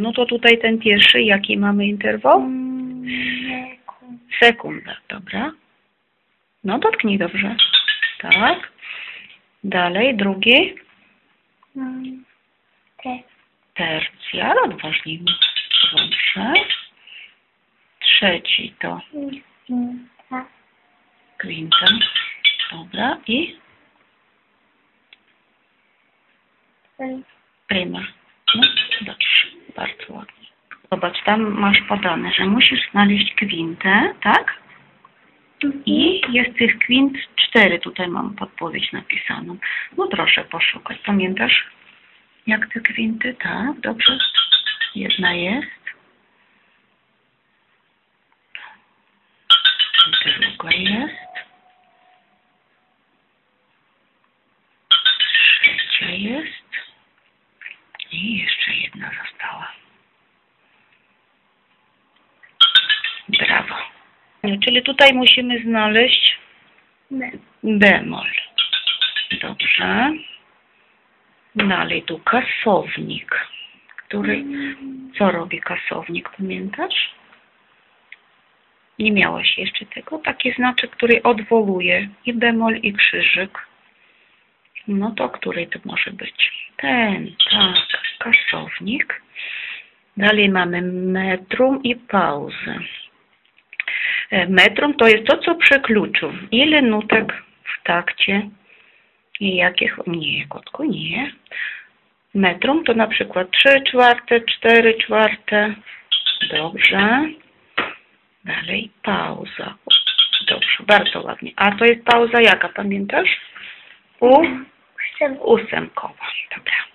No to tutaj ten pierwszy, jaki mamy interwał? Mm, sekund. Sekunda, dobra. No dotknij dobrze. Tak. Dalej, drugi. Mm, te. Tercja, odważnij Dobrze. Trzeci to Kwinta. Dobra. I pryma. No, dobrze. Ładnie. Zobacz, tam masz podane, że musisz znaleźć kwintę, tak? I jest tych kwint cztery. Tutaj mam podpowiedź napisaną. No proszę poszukać. Pamiętasz, jak te kwinty? Tak, dobrze. Jedna jest. Druga jest. Trzecia jest. I jeszcze jedna została. Brawo. Czyli tutaj musimy znaleźć Ne. bemol. Dobrze. Dalej tu kasownik. Który, co robi kasownik, pamiętasz? Nie miałaś jeszcze tego? Taki znaczek, który odwołuje i bemol, i krzyżyk. No to który to może być? Ten, tak, Dalej mamy metrum i pauzę. E, Metrum to jest to, co przekluczył. Ile nutek w takcie i jakich... Nie, kotku, nie. Metrum to na przykład 3 czwarte, 4 czwarte. Dobrze. Dalej pauza. Dobrze, bardzo ładnie. A to jest pauza jaka, pamiętasz? U? Ósemkowa. Dobra.